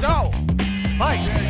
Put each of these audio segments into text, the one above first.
No. Mike.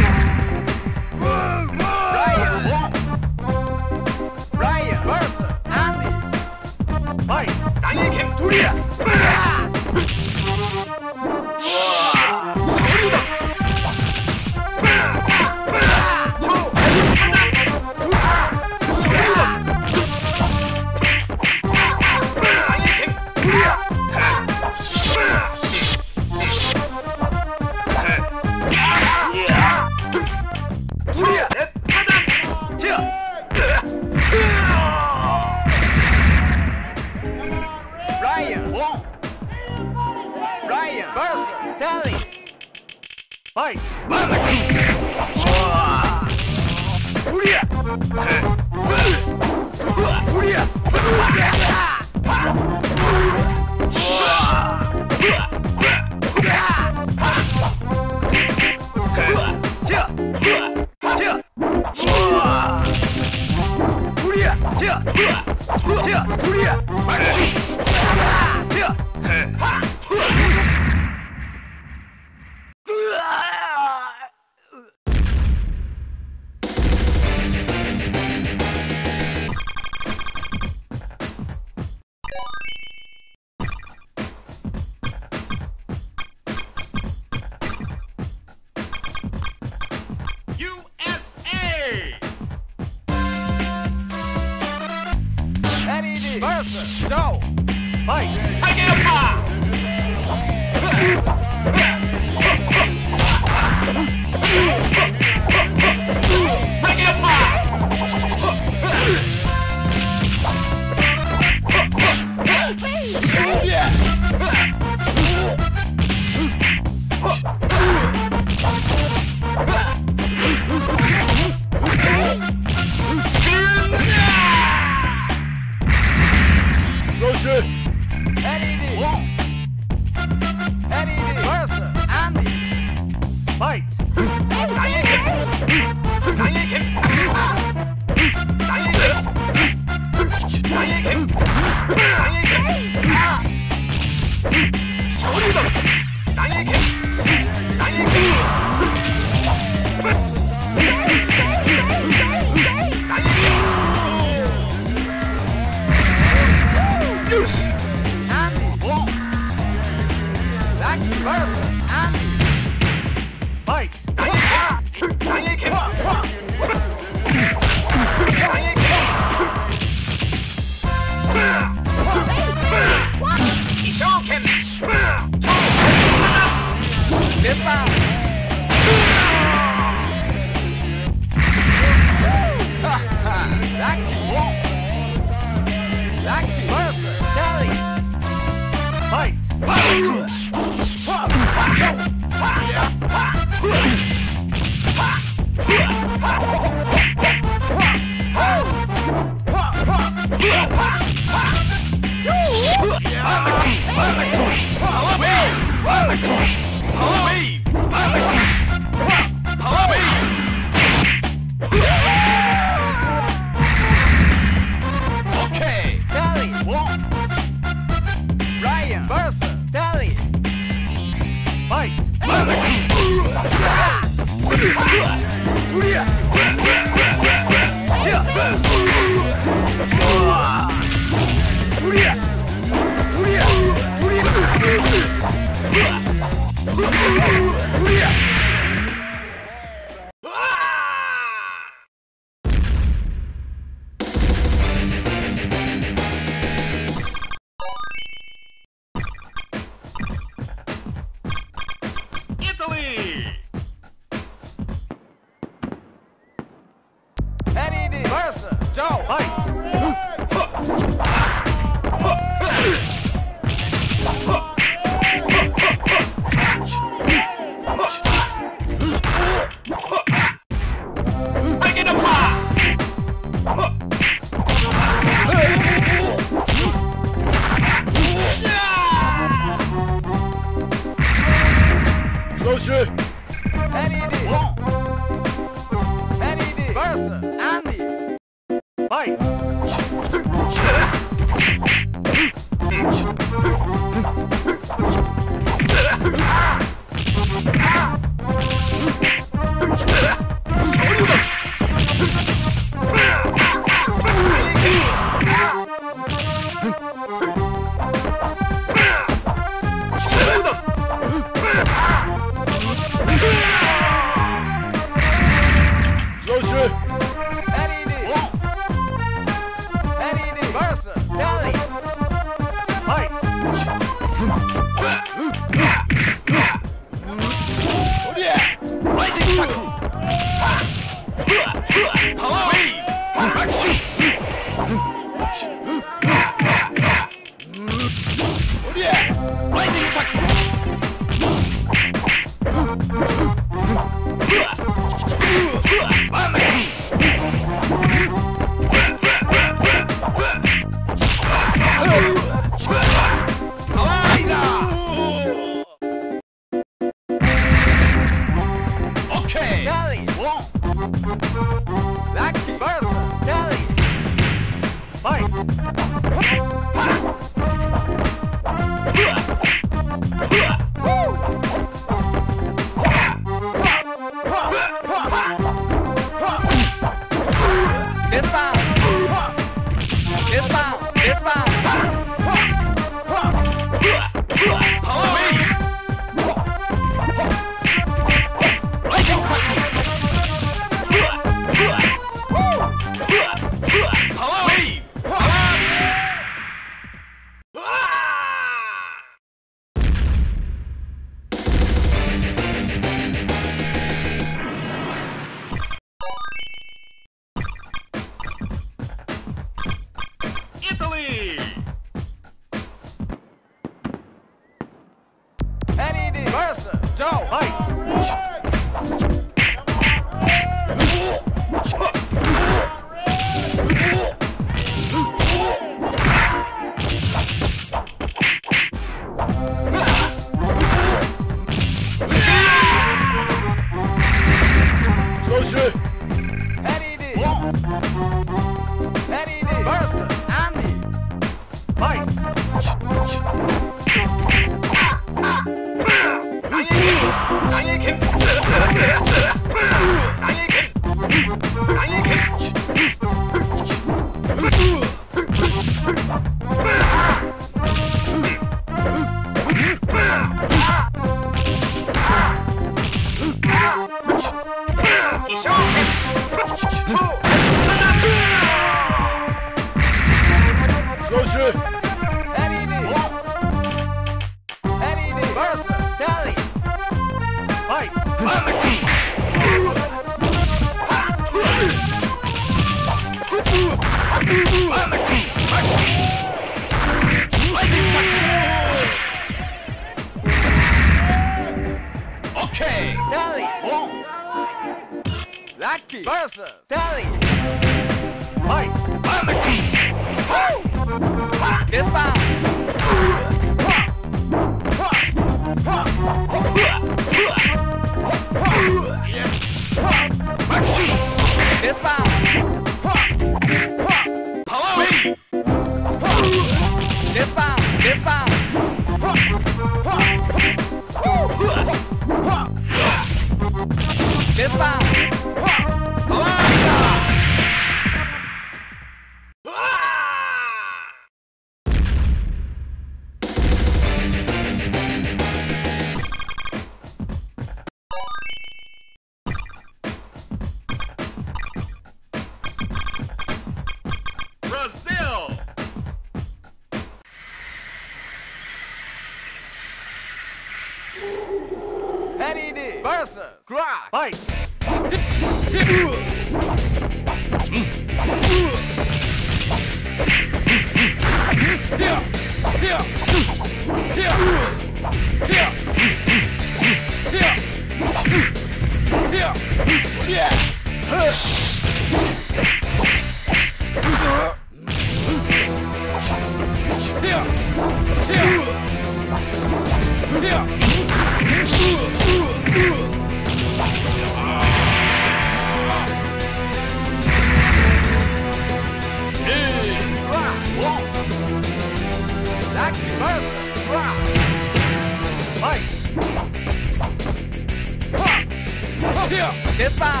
Here, this ha.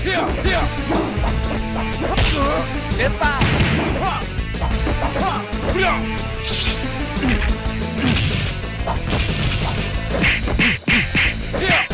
Here, here. This ha. Here.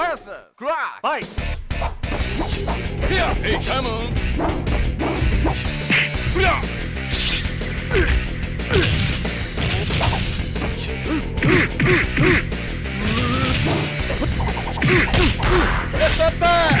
versus Crack fight. Yeah, hey, come on. Get up there!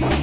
Yeah.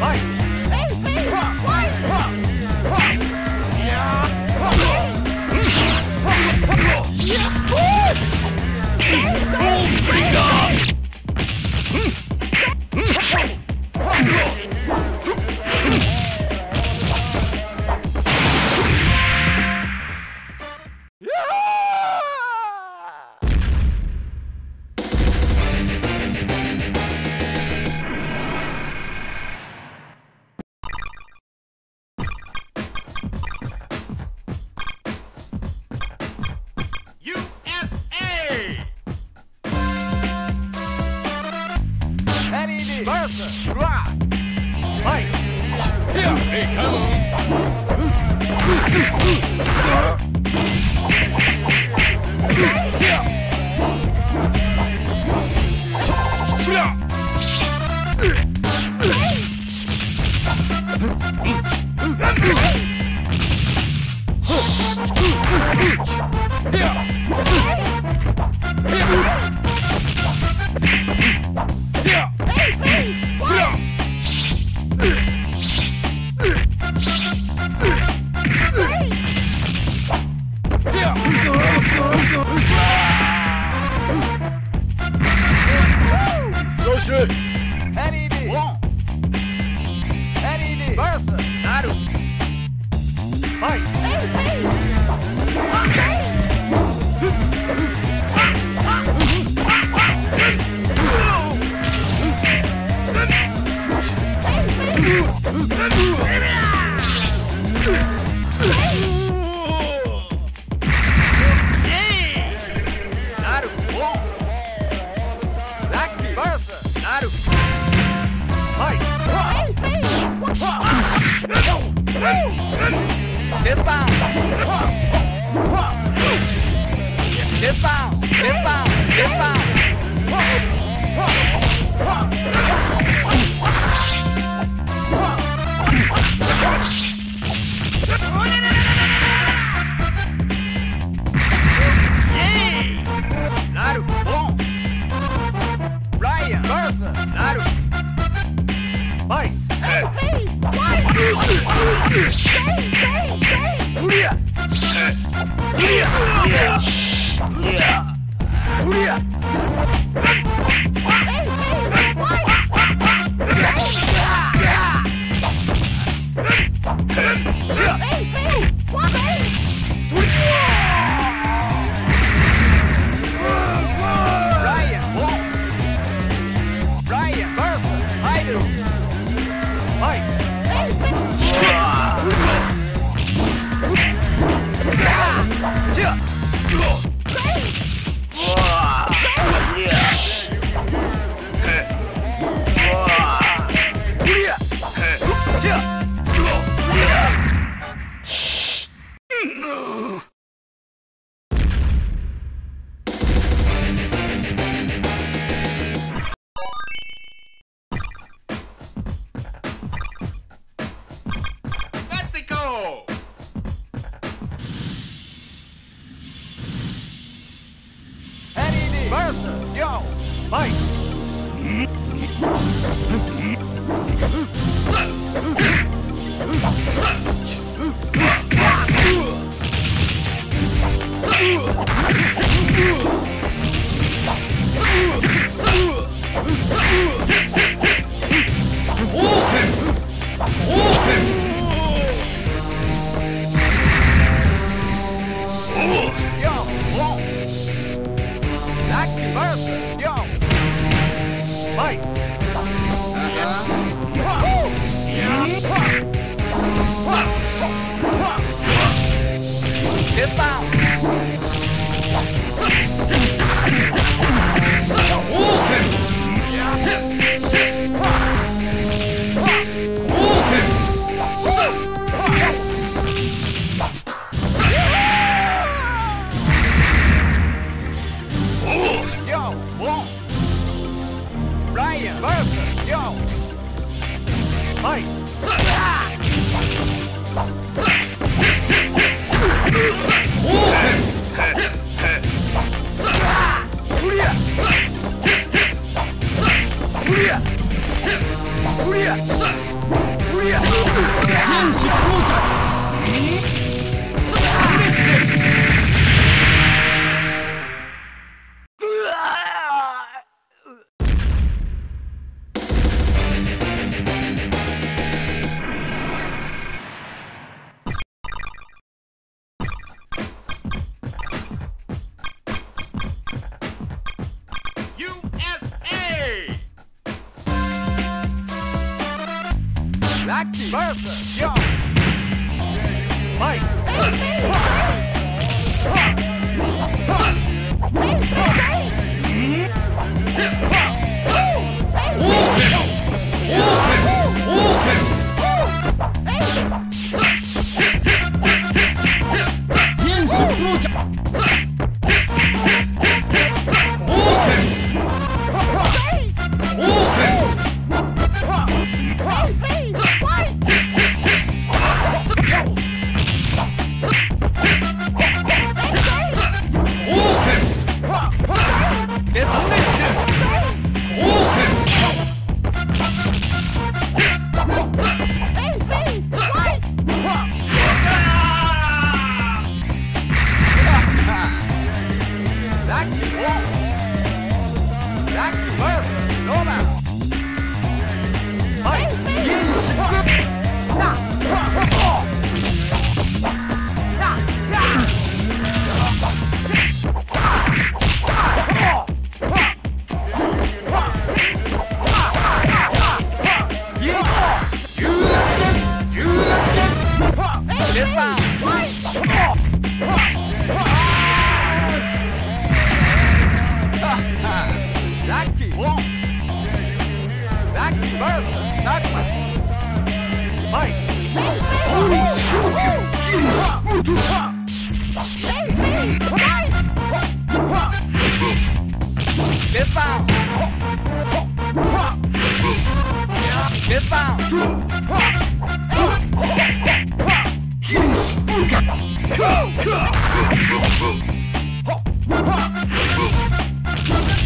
Hi. Yeah!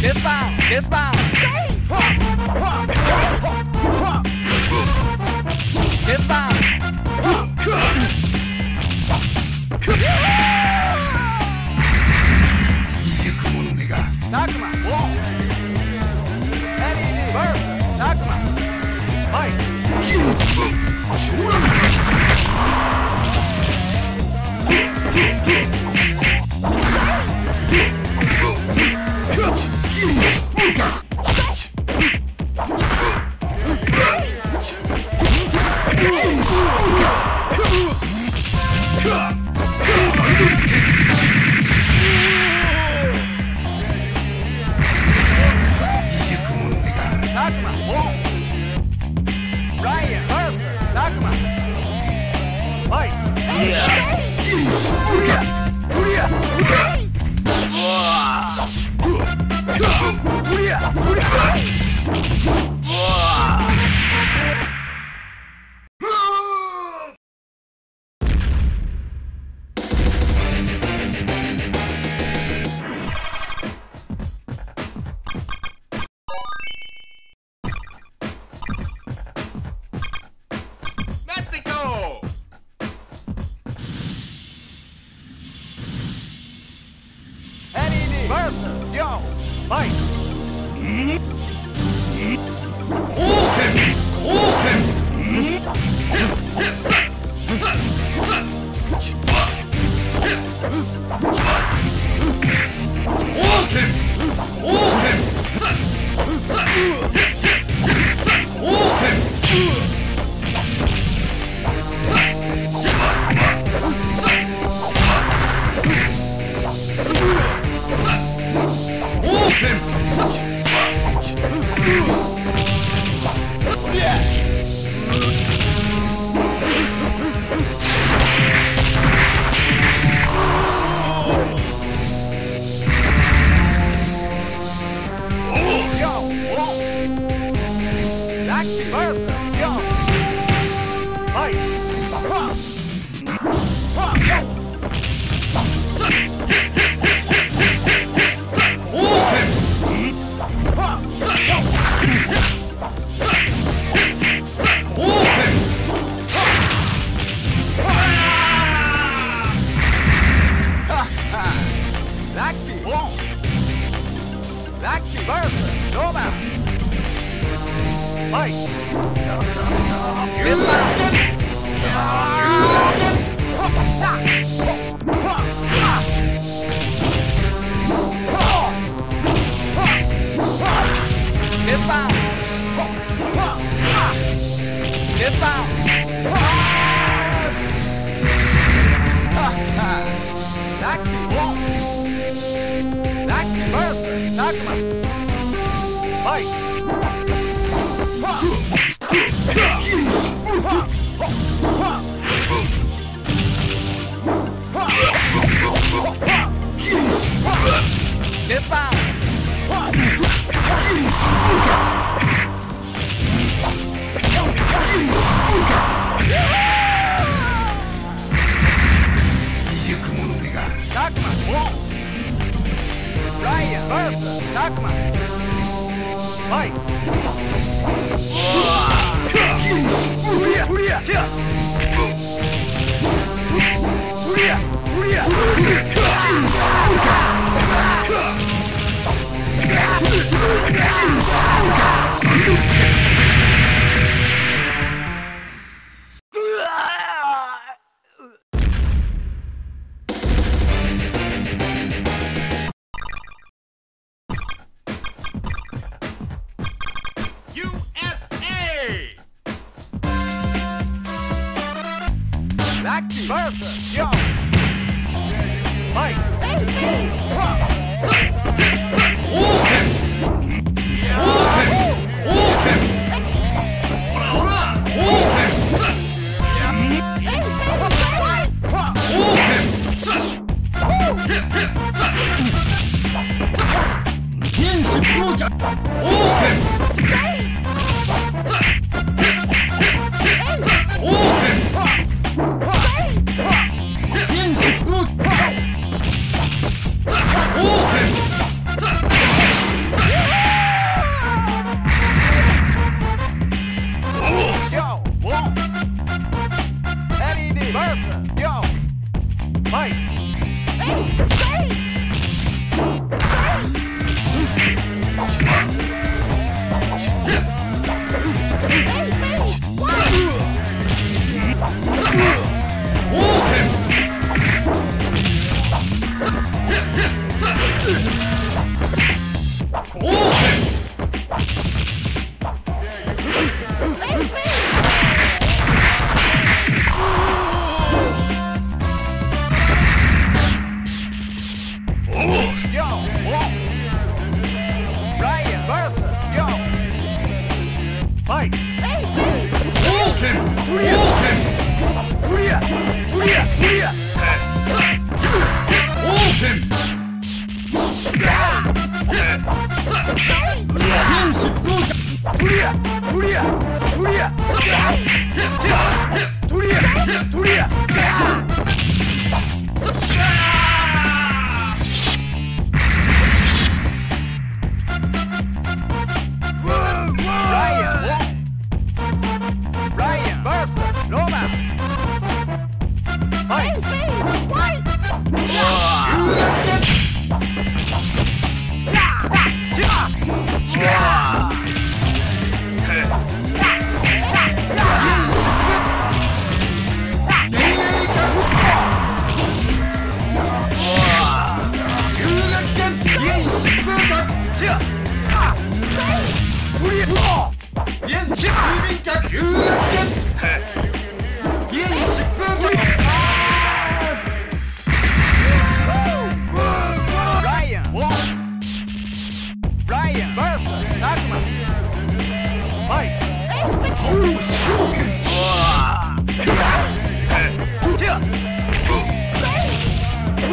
This bound, this bound. get, get!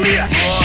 Yeah.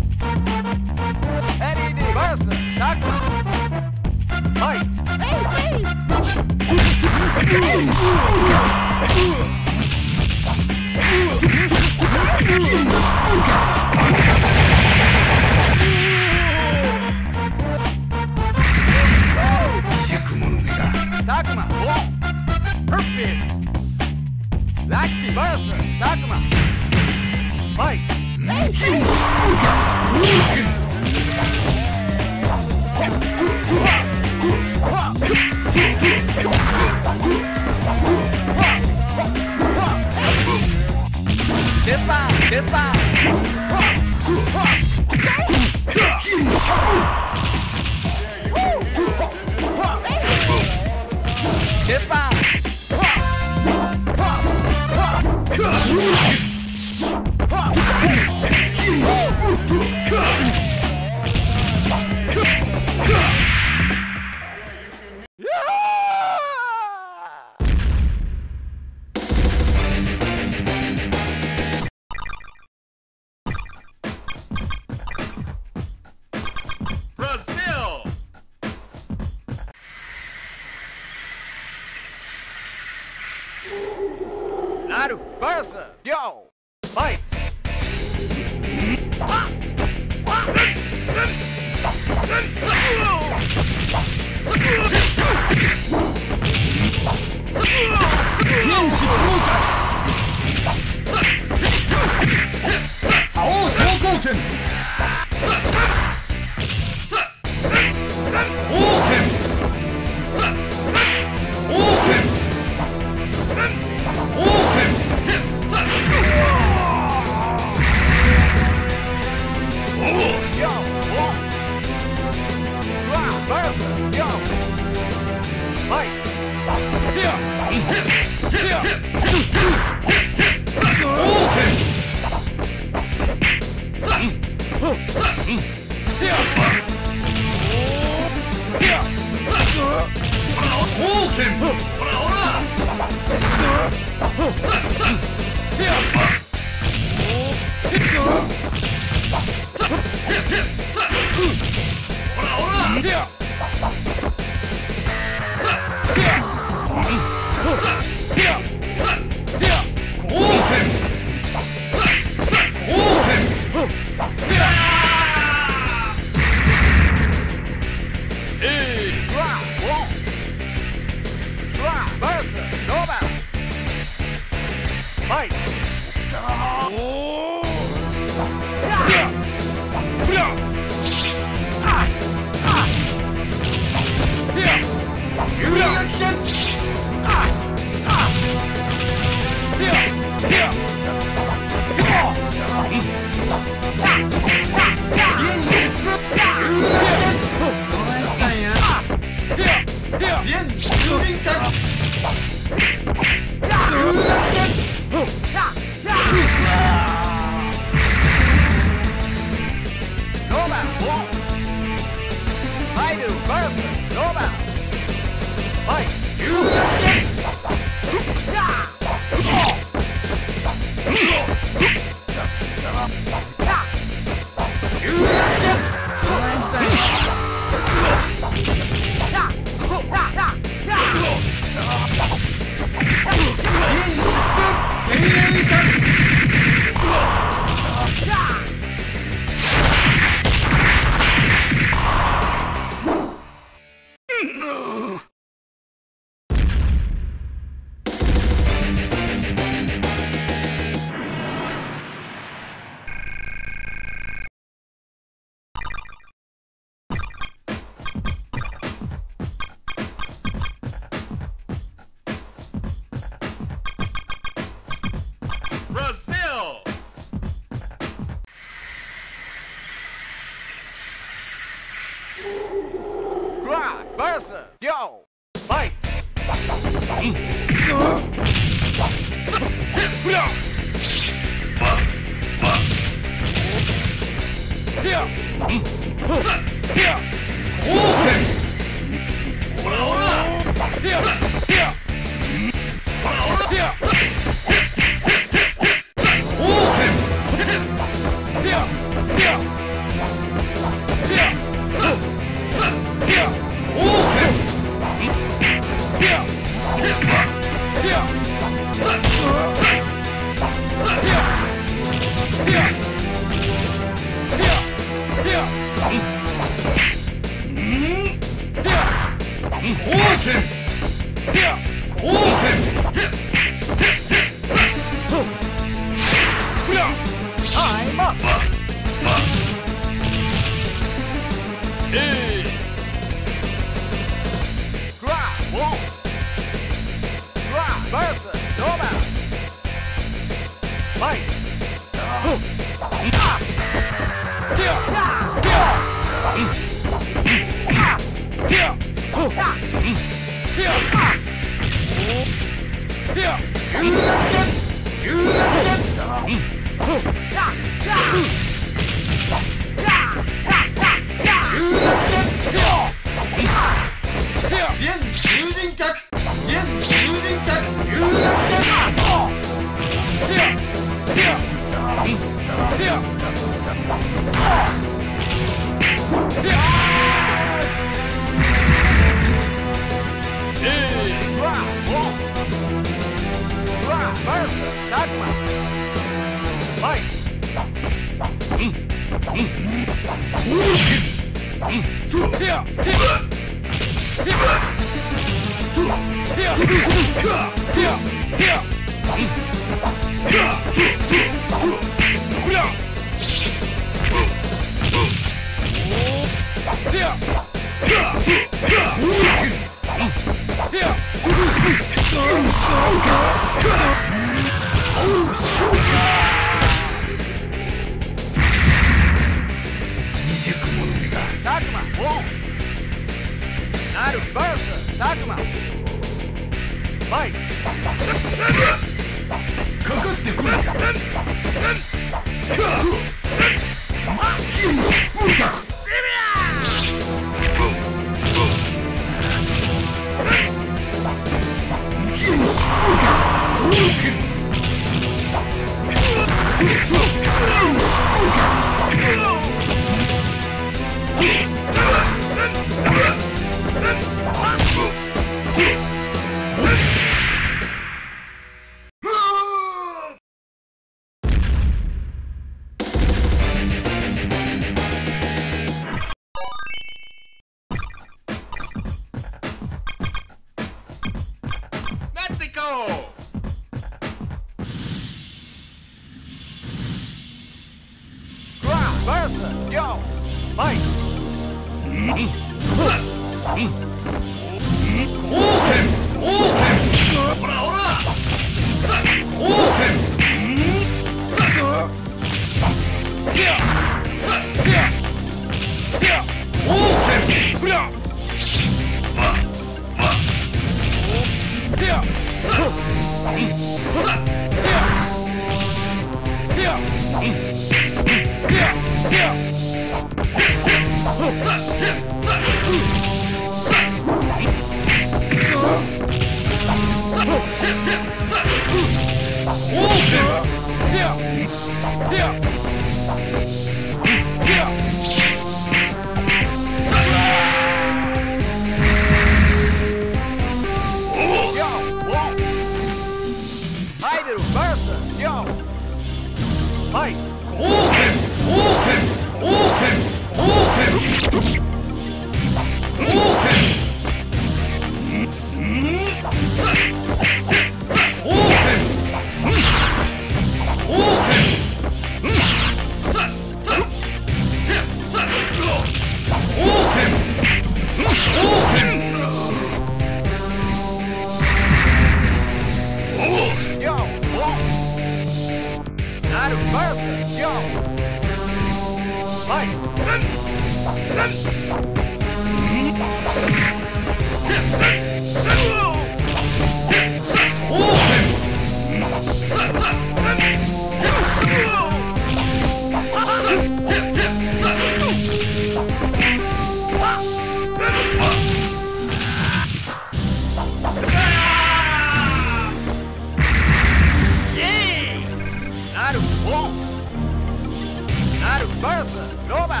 なるバルスローバー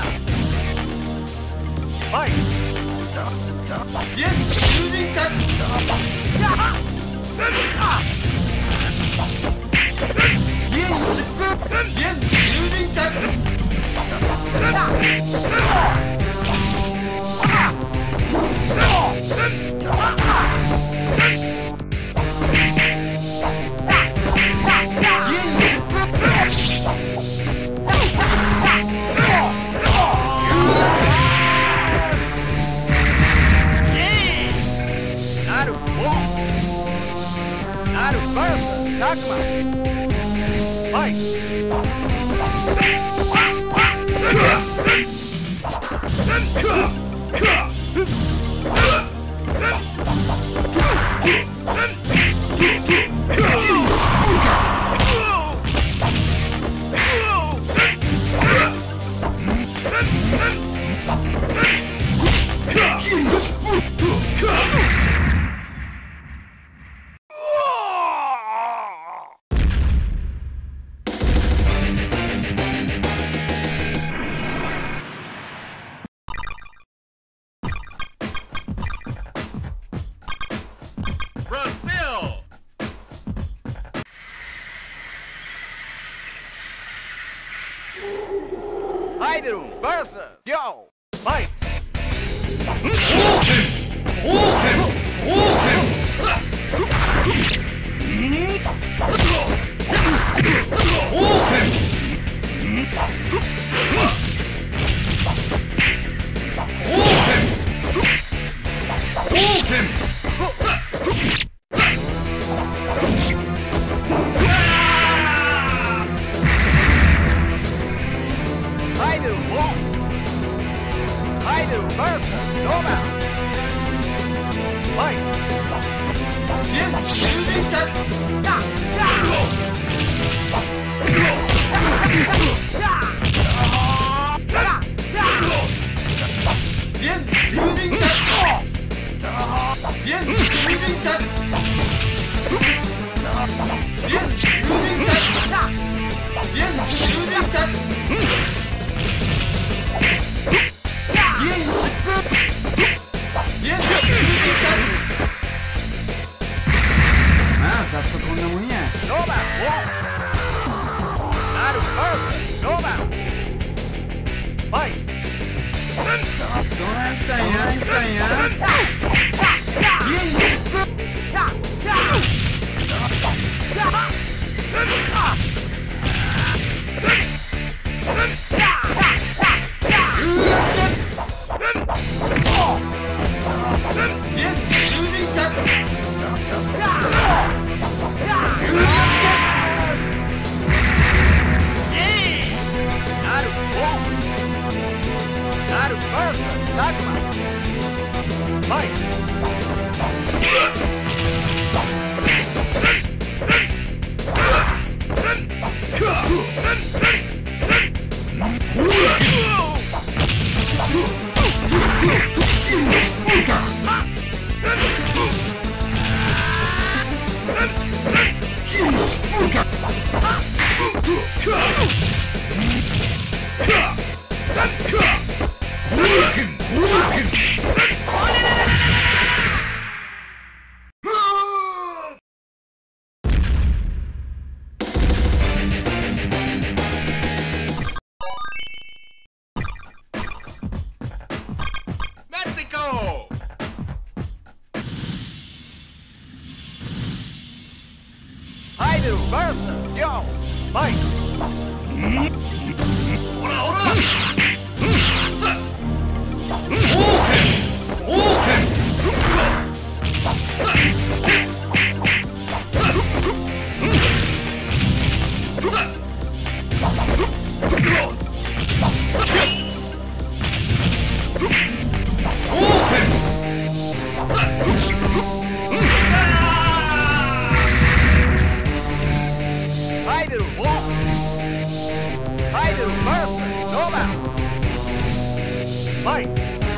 はいイエス友人かやはイエスイエス友人かやは Takma. Vai. Huh?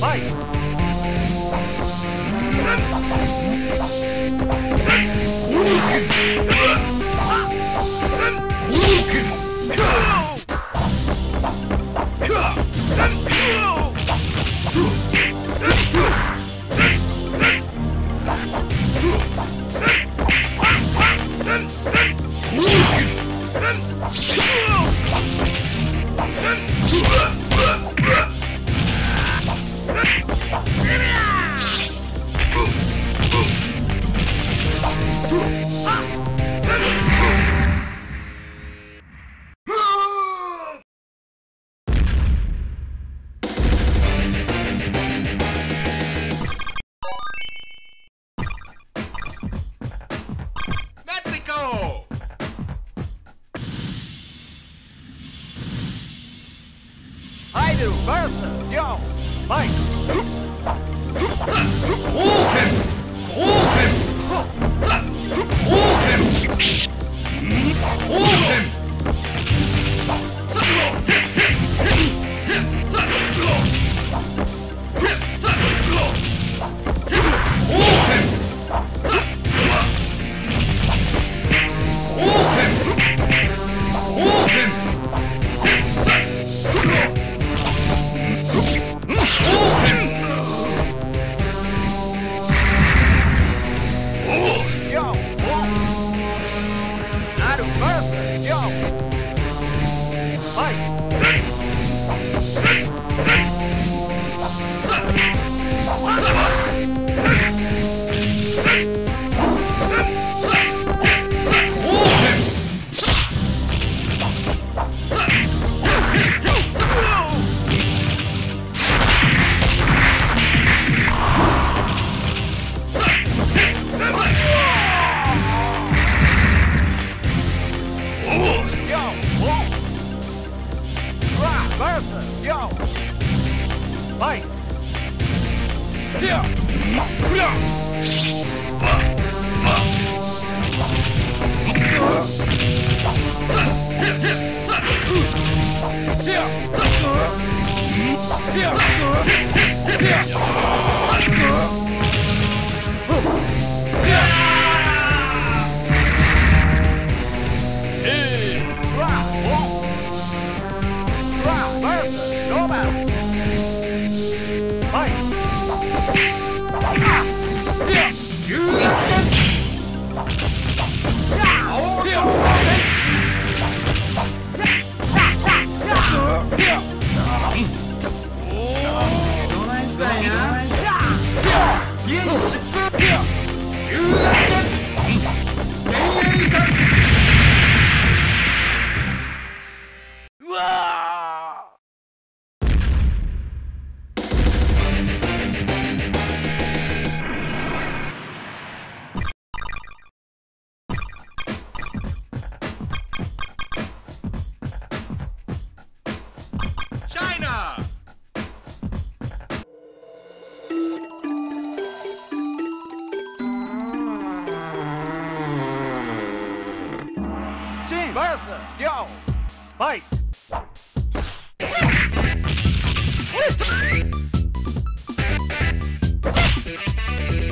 Fight! Thank you.